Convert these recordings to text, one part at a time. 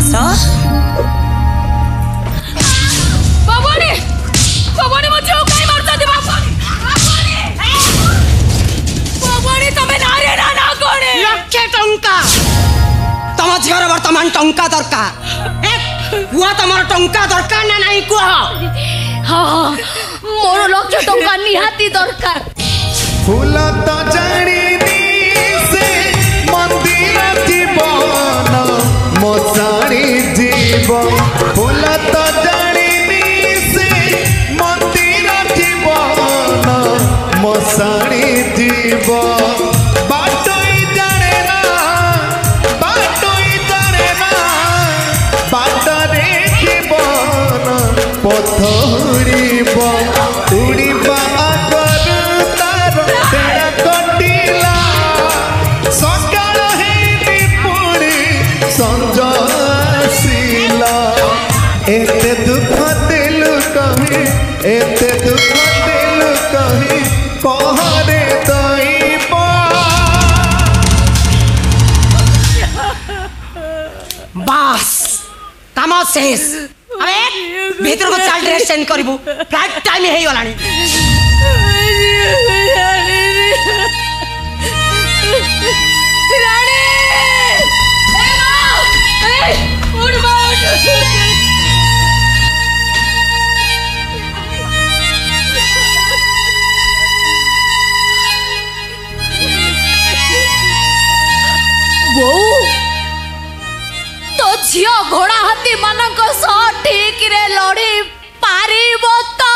আসো ତମ ଝିଅର ବର୍ତ୍ତମାନ ଟଙ୍କା ଦରକାର କୁହ ତମର ଟଙ୍କା ଦରକାର ନା ନାହିଁ କୁହ ମୋର ଲକ୍ଷ ଟଙ୍କା ନିହାତି ଦରକାର ফুলতা জীবন ফুল তো জানিনি সে মন্দির জীবন মশাণী জীবন বাটই জানে না বাটই জানে না বাটরে জীবন পথরিবন এতে দুঃখ দিলু কহি এতে দুঃখ দিলু কহি কহরে দইব বাস কাম শেষ আমি ভিতরক চাল ড্রেস চেঞ্জ করিবু ফ্লাইট টাইম হয়ে গলানি ଝିଅ ଘୋଡ଼ା ହାତୀ ମାନଙ୍କ ସହ ଠିକରେ ଲଢି ପାରିବ ତ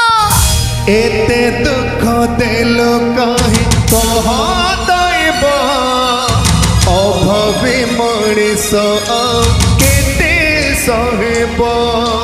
ଏତେ ଦୁଃଖ ଦେଲୁ କହି କହ ଦୈବ ଅଭବି ମଣିଷ କେତେ ସହିବ